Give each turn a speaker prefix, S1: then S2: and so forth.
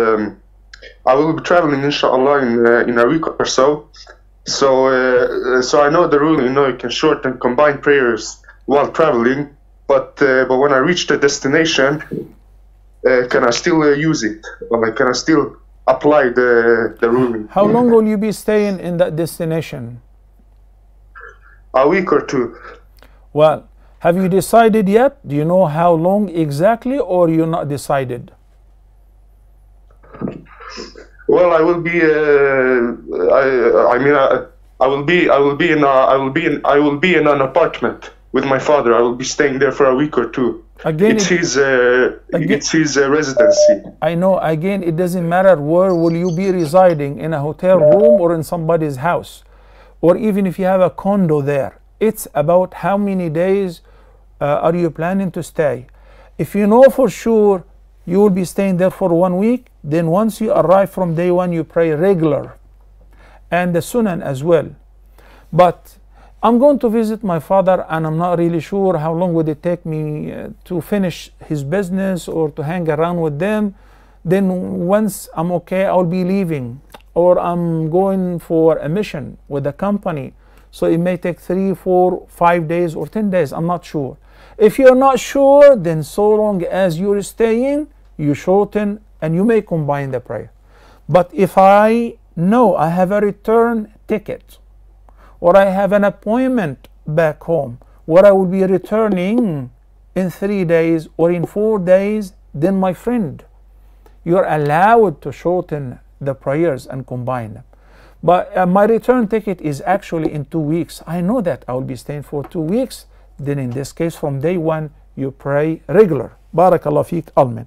S1: um, I will be traveling, inshallah, in uh, in a week or so. So, uh, so I know the rule. You know, you can short and combine prayers while traveling, but uh, but when I reach the destination, uh, can I still uh, use it? Or like, can I still apply the the ruling?
S2: How long will you be staying in that destination?
S1: A week or two.
S2: Well, have you decided yet? Do you know how long exactly, or you're not decided?
S1: Well, I will be. Uh, I, I mean, I, I will be. I will be in. A, I will be in. I will be in an apartment with my father. I will be staying there for a week or two.
S2: Again,
S1: it's
S2: it-
S1: his. Uh,
S2: Again-
S1: it's his uh, residency.
S2: I know. Again, it doesn't matter where will you be residing in a hotel room or in somebody's house, or even if you have a condo there. It's about how many days uh, are you planning to stay. If you know for sure you will be staying there for one week, then once you arrive from day one, you pray regular, and the sunan as well. But I'm going to visit my father, and I'm not really sure how long would it take me uh, to finish his business or to hang around with them. Then once I'm okay, I'll be leaving, or I'm going for a mission with the company. So it may take three, four, five days, or ten days. I'm not sure. If you're not sure, then so long as you're staying, you shorten and you may combine the prayer. But if I know I have a return ticket or I have an appointment back home where I will be returning in three days or in four days, then my friend, you're allowed to shorten the prayers and combine them. But uh, my return ticket is actually in two weeks. I know that I will be staying for two weeks. Then in this case, from day one, you pray regular. Barakallah fik, Amen.